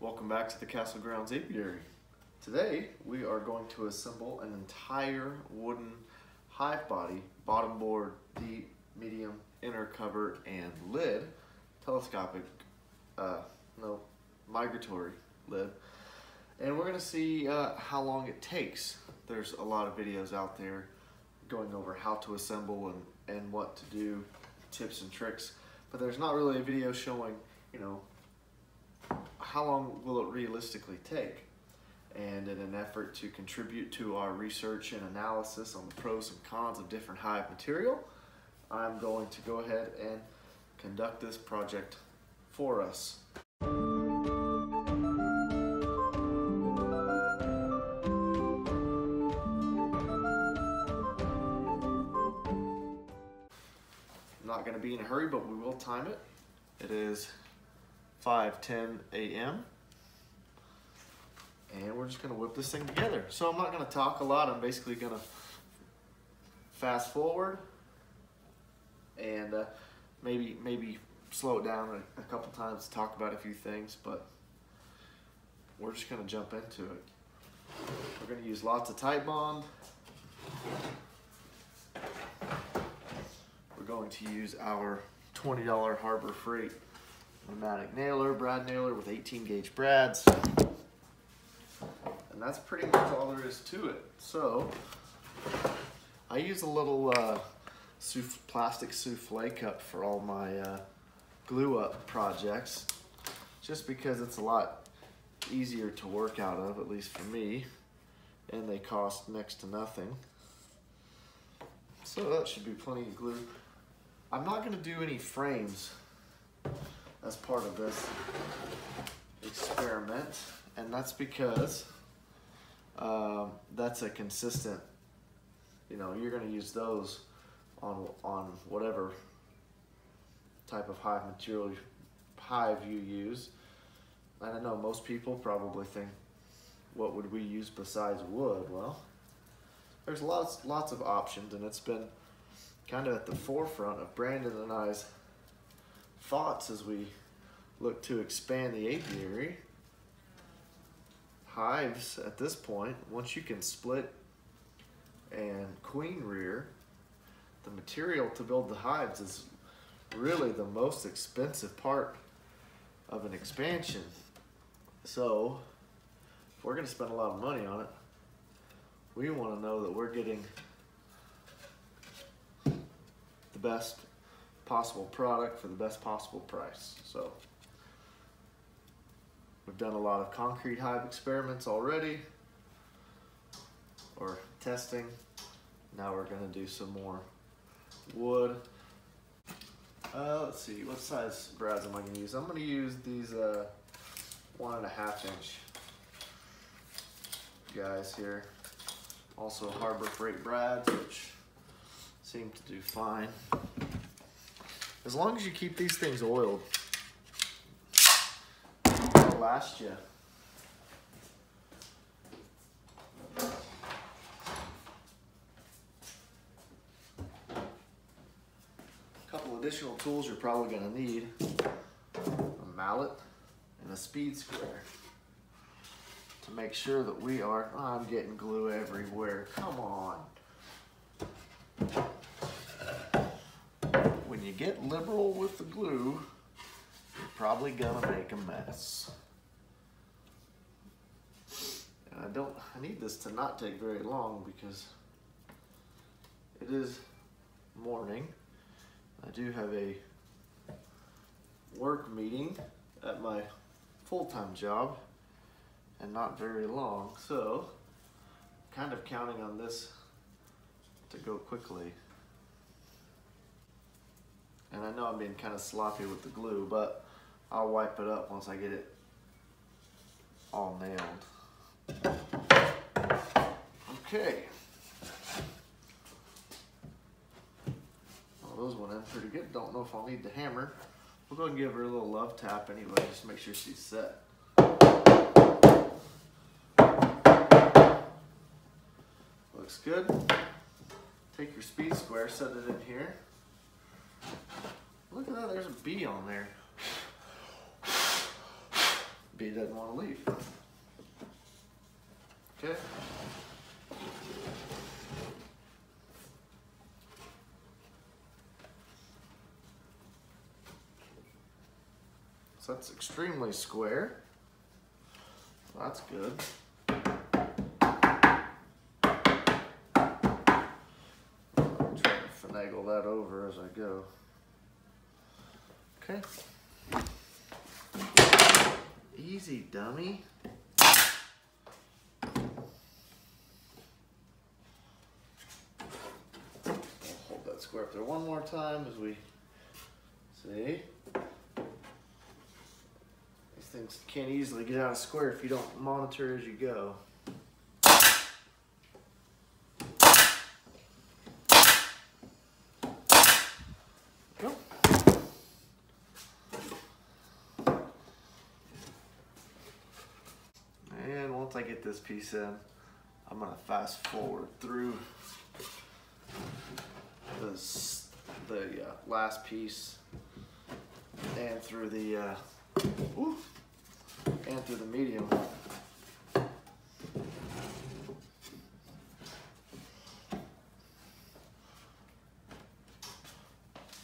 Welcome back to the Castle Grounds Apiary. Today we are going to assemble an entire wooden hive body, bottom board, deep, medium, inner cover, and lid, telescopic, uh, no, migratory lid. And we're gonna see uh, how long it takes. There's a lot of videos out there going over how to assemble and, and what to do, tips and tricks, but there's not really a video showing, you know, how long will it realistically take? And in an effort to contribute to our research and analysis on the pros and cons of different hive material, I'm going to go ahead and conduct this project for us. Not going to be in a hurry, but we will time it. It is 5:10 a.m. And we're just gonna whip this thing together. So I'm not gonna talk a lot. I'm basically gonna fast forward and uh, maybe maybe slow it down a, a couple times to talk about a few things, but we're just gonna jump into it. We're gonna use lots of Titebond. We're going to use our $20 Harbor Freight pneumatic nailer, brad nailer with 18 gauge brads. And that's pretty much all there is to it. So I use a little uh, plastic souffle cup for all my uh, glue up projects, just because it's a lot easier to work out of, at least for me, and they cost next to nothing. So that should be plenty of glue. I'm not gonna do any frames as part of this experiment, and that's because um, that's a consistent. You know, you're going to use those on on whatever type of hive material hive you use. I know most people probably think, what would we use besides wood? Well, there's lots lots of options, and it's been kind of at the forefront of Brandon and I's thoughts as we look to expand the apiary. Hives at this point, once you can split and queen rear, the material to build the hives is really the most expensive part of an expansion. So, if we're going to spend a lot of money on it, we want to know that we're getting the best possible product for the best possible price. So we've done a lot of concrete hive experiments already or testing. Now we're gonna do some more wood. Uh, let's see, what size brads am I gonna use? I'm gonna use these uh, one and a half inch guys here. Also Harbor Freight brads, which seem to do fine. As long as you keep these things oiled, last you. A couple additional tools you're probably gonna need. A mallet and a speed square to make sure that we are, oh, I'm getting glue everywhere, come on. When you get liberal with the glue, you're probably gonna make a mess. And I don't, I need this to not take very long because it is morning. I do have a work meeting at my full-time job and not very long. So, kind of counting on this to go quickly. And I know I'm being kind of sloppy with the glue, but I'll wipe it up once I get it all nailed. Okay. Well, those went in pretty good. Don't know if I'll need the hammer. We'll go and give her a little love tap anyway, just make sure she's set. Looks good. Take your speed square, set it in here. Look at that, there's a bee on there. bee doesn't want to leave. Okay. So that's extremely square. That's good. Finagle that over as I go. Okay. Easy, dummy. I'll hold that square up there one more time as we see. These things can't easily get out of square if you don't monitor as you go. And once I get this piece in, I'm gonna fast forward through this, the uh, last piece and through the uh, ooh, and through the medium.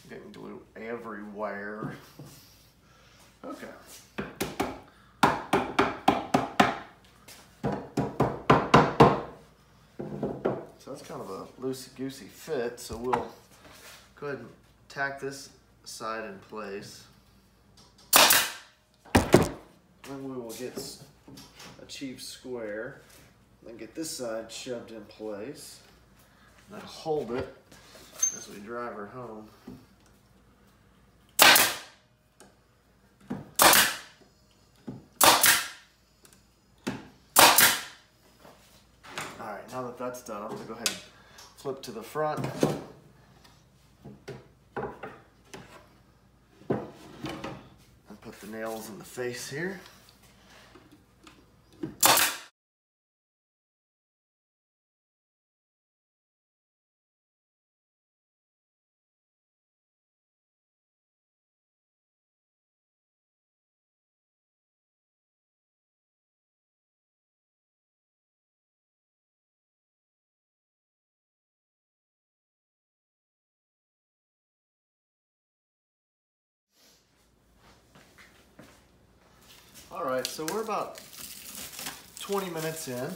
Getting glue everywhere. Okay. So that's kind of a loosey-goosey fit, so we'll go ahead and tack this side in place. Then we will get s- achieve square, then get this side shoved in place, then hold it as we drive her home. All right, now that that's done, I'm gonna go ahead and flip to the front. And put the nails in the face here. All right, so we're about 20 minutes in.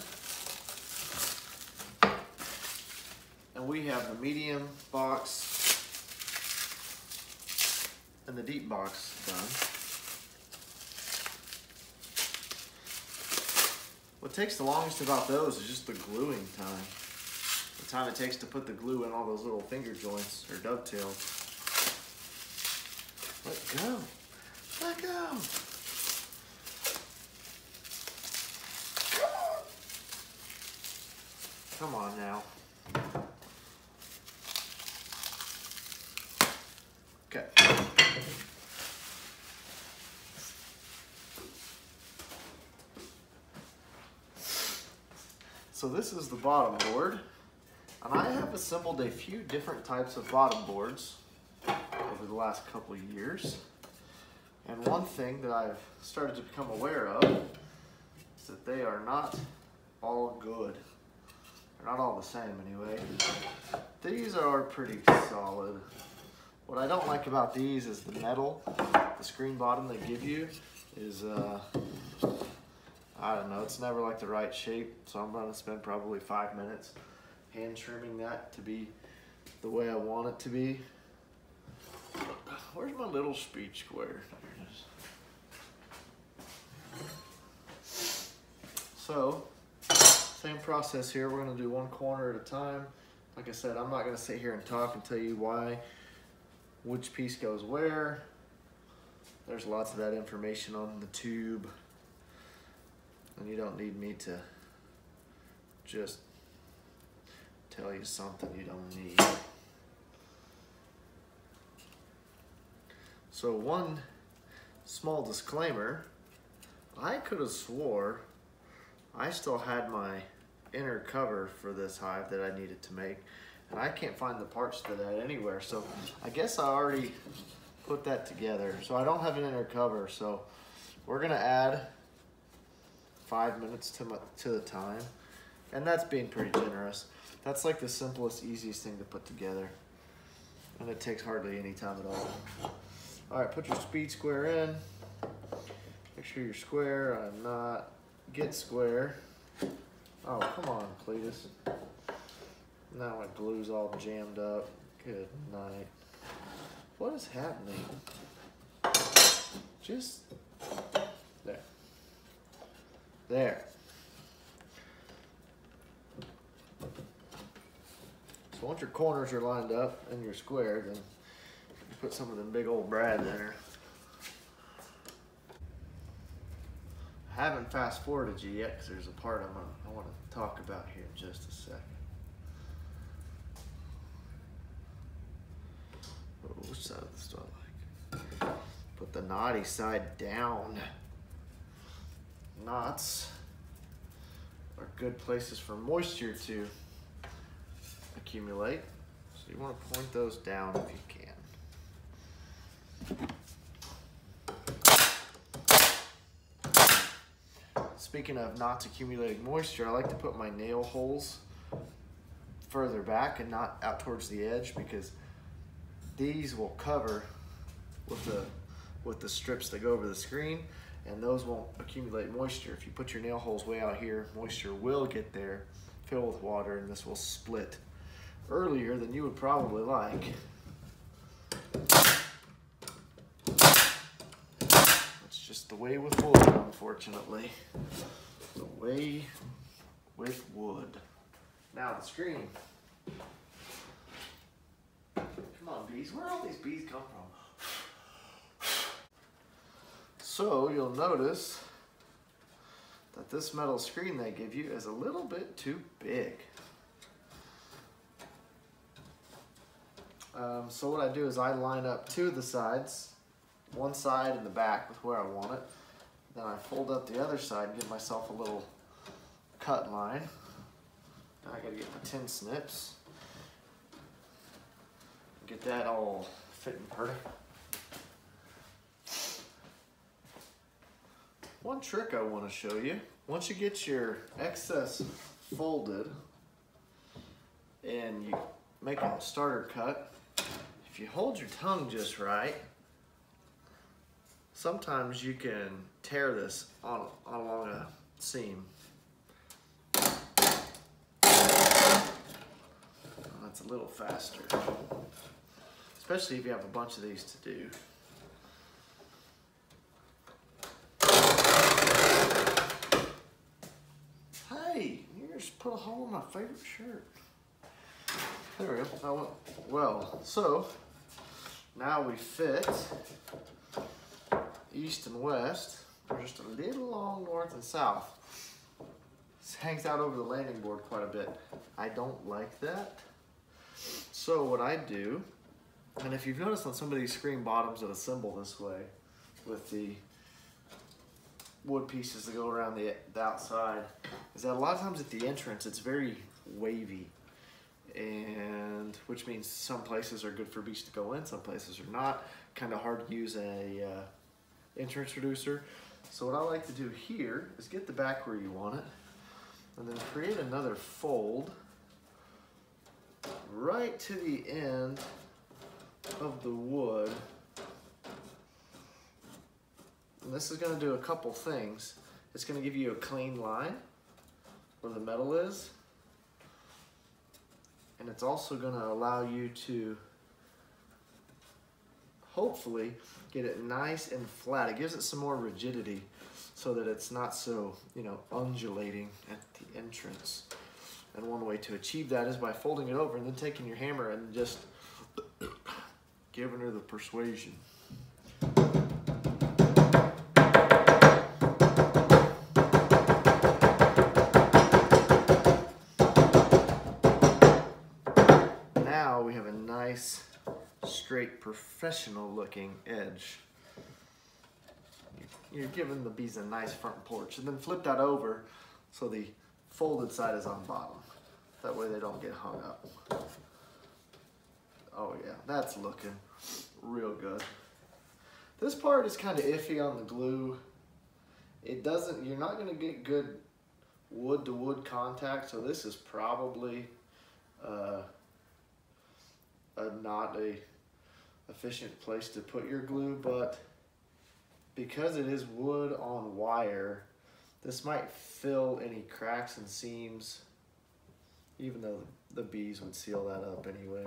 And we have the medium box and the deep box done. What takes the longest about those is just the gluing time. The time it takes to put the glue in all those little finger joints or dovetails. Let go. Let go. Come on now. Okay. So this is the bottom board. And I have assembled a few different types of bottom boards over the last couple of years. And one thing that I've started to become aware of is that they are not all good. They're not all the same anyway. These are pretty solid. What I don't like about these is the metal, the screen bottom they give you is, uh, I don't know, it's never like the right shape. So I'm gonna spend probably five minutes hand trimming that to be the way I want it to be. Where's my little speed square? So, same process here. We're gonna do one corner at a time. Like I said, I'm not gonna sit here and talk and tell you why, which piece goes where. There's lots of that information on the tube. And you don't need me to just tell you something you don't need. So one small disclaimer, I could have swore I still had my inner cover for this hive that I needed to make and I can't find the parts for that anywhere so I guess I already put that together so I don't have an inner cover so we're gonna add five minutes to, my, to the time. And that's being pretty generous. That's like the simplest, easiest thing to put together. And it takes hardly any time at all. All right, put your speed square in. Make sure you're square. I'm not. Get square. Oh, come on, Cletus. Now my glue's all jammed up. Good night. What is happening? Just there. There. So once your corners are lined up and you're square, then you put some of them big old brad there. I haven't fast forwarded you yet because there's a part I'm gonna, I want to talk about here in just a second. Which side of this do I like? Put the knotty side down. Knots are good places for moisture to accumulate. So you want to point those down if you can. Speaking of knots accumulating moisture, I like to put my nail holes further back and not out towards the edge because these will cover with the with the strips that go over the screen and those won't accumulate moisture. If you put your nail holes way out here, moisture will get there, fill with water, and this will split earlier than you would probably like. It's just the way with wood, unfortunately. The way with wood. Now the screen. Come on, bees. Where all these bees come from? So you'll notice that this metal screen they give you is a little bit too big. Um, so what I do is I line up two of the sides, one side and the back with where I want it. Then I fold up the other side and give myself a little cut line. Now I gotta get my tin snips. Get that all fitting pretty. One trick I want to show you, once you get your excess folded and you make a starter cut, if you hold your tongue just right, sometimes you can tear this on, on along a seam. Oh, that's a little faster, especially if you have a bunch of these to do. Hey, you just put a hole in my favorite shirt. There we go. well, so now we fit east and west. We're just a little long north and south. This hangs out over the landing board quite a bit. I don't like that. So what I do, and if you've noticed on some of these screen bottoms that assemble this way with the wood pieces that go around the, the outside, is that a lot of times at the entrance it's very wavy and which means some places are good for bees to go in, some places are not. Kind of hard to use a uh, entrance reducer. So what I like to do here is get the back where you want it, and then create another fold right to the end of the wood. And this is going to do a couple things. It's going to give you a clean line where the metal is and it's also going to allow you to hopefully get it nice and flat. It gives it some more rigidity so that it's not so, you know, undulating at the entrance. And one way to achieve that is by folding it over and then taking your hammer and just giving her the persuasion. Professional looking edge. You're giving the bees a nice front porch and then flip that over so the folded side is on bottom. That way they don't get hung up. Oh yeah, that's looking real good. This part is kind of iffy on the glue it doesn't, you're not gonna get good wood to wood contact, so this is probably uh, a, not a efficient place to put your glue, but because it is wood on wire, this might fill any cracks and seams, even though the bees would seal that up anyway.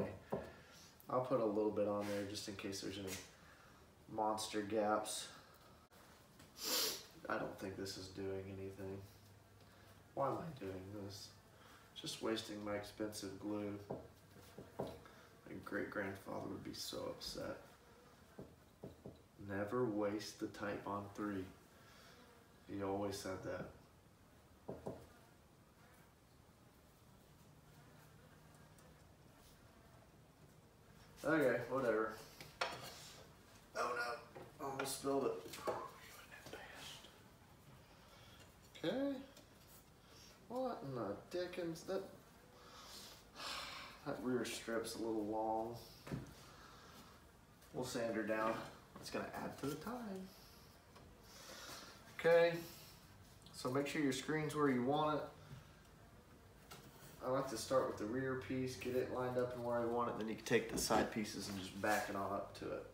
I'll put a little bit on there just in case there's any monster gaps. I don't think this is doing anything. Why am I doing this? Just wasting my expensive glue. Great grandfather would be so upset. Never waste the Titebond 3. He always said that. Okay, whatever. Oh no, oh, almost spilled it. Okay. What in the dickens? That that rear strip's a little long. We'll sand her down. It's gonna add to the time. Okay. So make sure your screen's where you want it. I like to start with the rear piece, get it lined up and where I want it, then you can take the side pieces and just back it on up to it.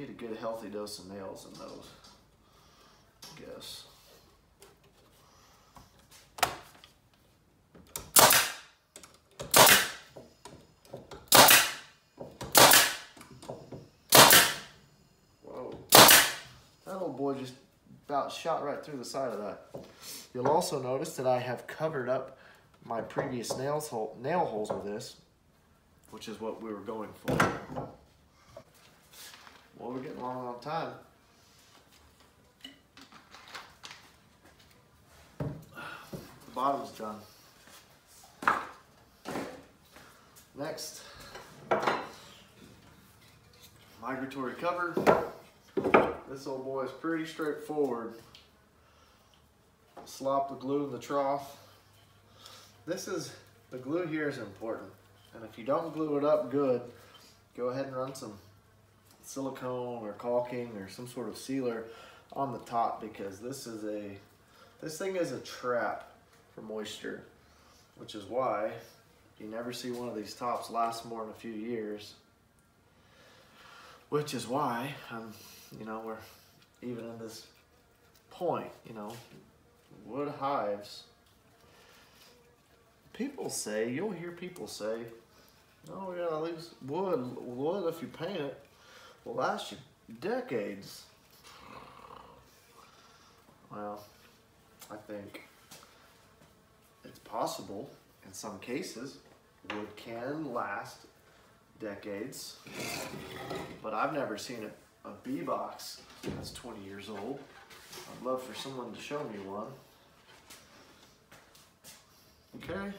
Need a good healthy dose of nails in those, I guess. Whoa. That old boy just about shot right through the side of that. You'll also notice that I have covered up my previous nails hole, nail holes with this, which is what we were going for. Well, we're getting long on time. The bottom's done. Next, migratory cover. This old boy is pretty straightforward. Slop the glue in the trough. This is, the glue here is important. And if you don't glue it up good, go ahead and run some silicone or caulking or some sort of sealer on the top because this is a, this thing is a trap for moisture, which is why you never see one of these tops last more than a few years. Which is why I'm you know, we're even in this point, you know, wood hives. People say, you'll hear people say, oh, we gotta wood, wood if you paint it will last you decades. Well, I think it's possible in some cases wood can last decades, but I've never seen it a bee box that's 20 years old. I'd love for someone to show me one. Okay,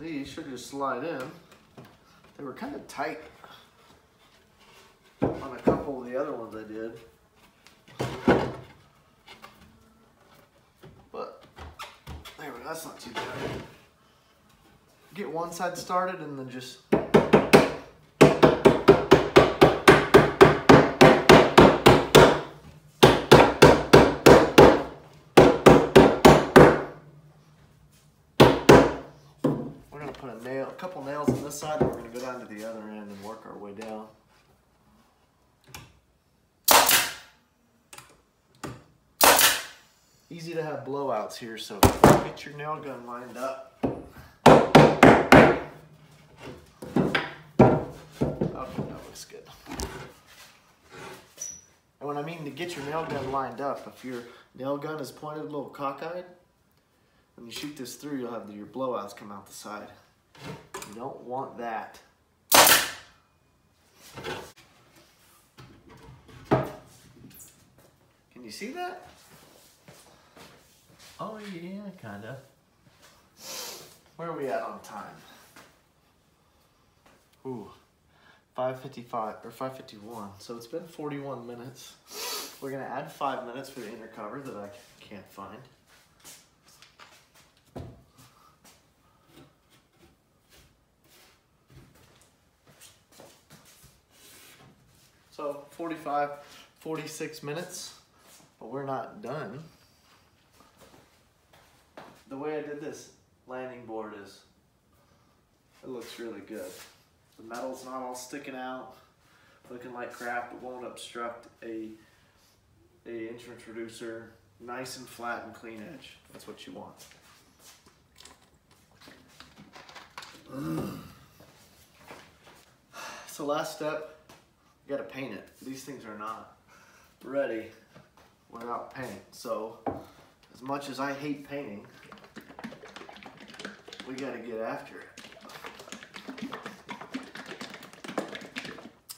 these should just slide in. They were kind of tight a couple of the other ones I did. But, that's not too bad. Get one side started and then just We're gonna put a nail, a couple nails on this side, and we're going to go down to the other end and work our way down. Easy to have blowouts here, so get your nail gun lined up. Okay, that looks good. And when I mean to get your nail gun lined up, if your nail gun is pointed a little cockeyed, when you shoot this through, you'll have your blowouts come out the side. You don't want that. Can you see that? Oh yeah, kinda. Where are we at on time? Ooh, 5.55, or 5.51, so it's been 41 minutes. We're gonna add five minutes for the inner cover that I can't find. So 45, 46 minutes, but we're not done. The way I did this landing board is, it looks really good. The metal's not all sticking out, looking like crap. It won't obstruct a, a entrance reducer. Nice and flat and clean edge. That's what you want. So last step, you gotta paint it. These things are not ready without paint. So as much as I hate painting, we gotta get after it.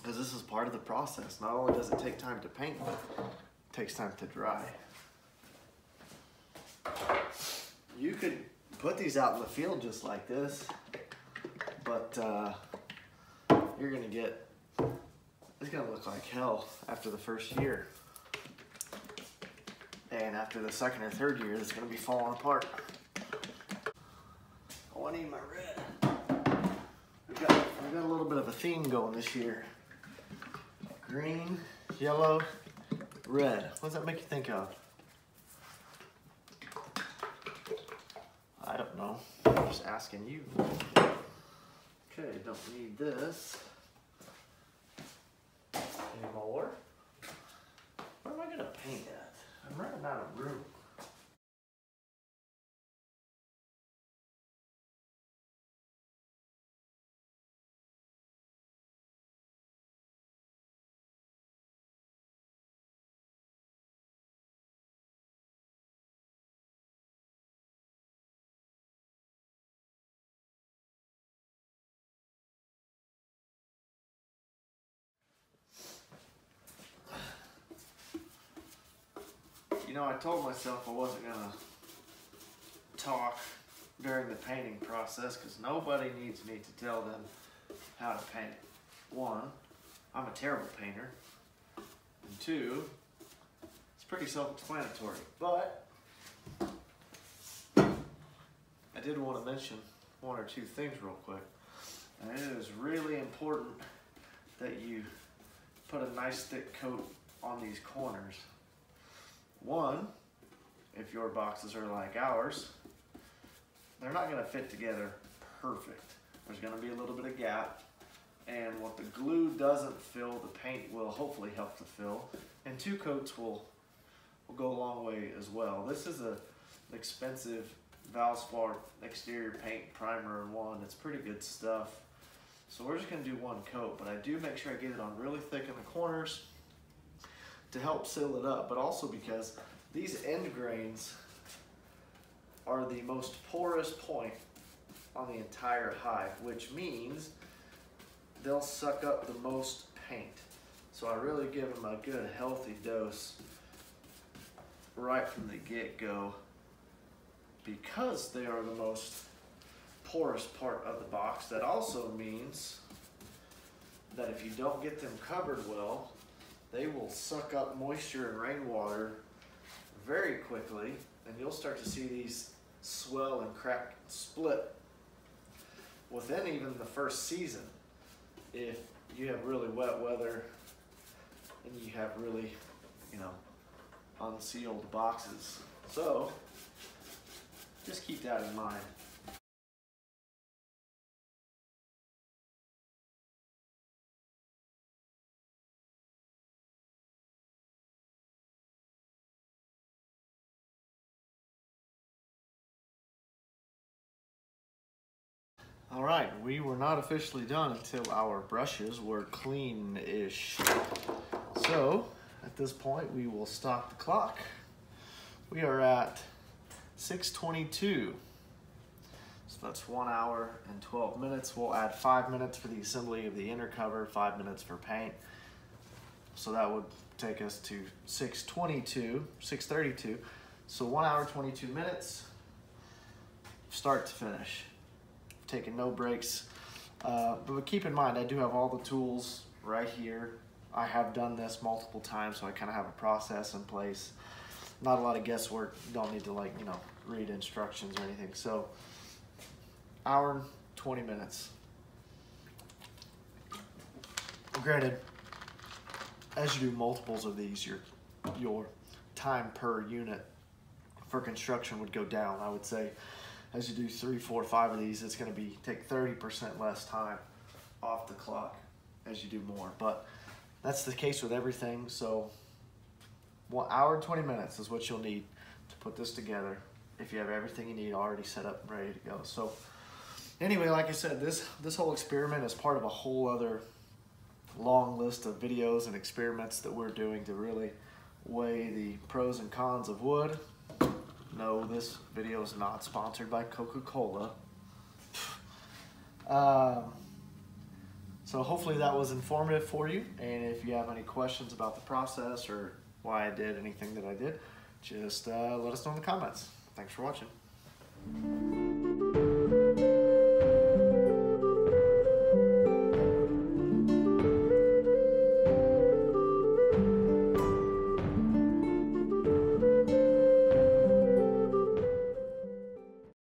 Because this is part of the process. Not only does it take time to paint, but it takes time to dry. You could put these out in the field just like this, but uh, you're gonna get, it's gonna look like hell after the first year. And after the second or third year, it's gonna be falling apart. Oh, I need my red. We've got, we've got a little bit of a theme going this year. Green, yellow, red. What does that make you think of? I don't know. I'm just asking you. Okay, don't need this. anymore. Where am I gonna paint at? I'm running out of room. Know, I told myself I wasn't gonna talk during the painting process because nobody needs me to tell them how to paint. One, I'm a terrible painter. And two, it's pretty self-explanatory. But I did want to mention one or two things real quick. And it is really important that you put a nice thick coat on these corners. One, if your boxes are like ours, they're not gonna fit together perfect. There's gonna be a little bit of gap and what the glue doesn't fill, the paint will hopefully help to fill. And two coats will, will go a long way as well. This is a, an expensive Valspar exterior paint primer in one. It's pretty good stuff. So we're just gonna do one coat, but I do make sure I get it on really thick in the corners to help seal it up, but also because these end grains are the most porous point on the entire hive, which means they'll suck up the most paint. So I really give them a good healthy dose right from the get-go because they are the most porous part of the box. That also means that if you don't get them covered well, they will suck up moisture and rainwater very quickly and you'll start to see these swell and crack split within even the first season if you have really wet weather and you have really you know unsealed boxes. So just keep that in mind All right, we were not officially done until our brushes were clean-ish. So, at this point, we will stop the clock. We are at 6.22. So that's one hour and 12 minutes. We'll add five minutes for the assembly of the inner cover, five minutes for paint. So that would take us to 6.22, 6.32. So one hour, 22 minutes, start to finish taking no breaks. Uh, but keep in mind, I do have all the tools right here. I have done this multiple times, so I kind of have a process in place. Not a lot of guesswork. Don't need to like, you know, read instructions or anything. So, hour and 20 minutes. Granted, as you do multiples of these, your your time per unit for construction would go down. I would say as you do three, four, five of these, it's going to be take 30% less time off the clock as you do more. But that's the case with everything. So one hour and 20 minutes is what you'll need to put this together if you have everything you need already set up and ready to go. So anyway, like I said, this, this whole experiment is part of a whole other long list of videos and experiments that we're doing to really weigh the pros and cons of wood. No, this video is not sponsored by Coca-Cola. Um, so hopefully that was informative for you. And if you have any questions about the process or why I did anything that I did, just uh, let us know in the comments. Thanks for watching.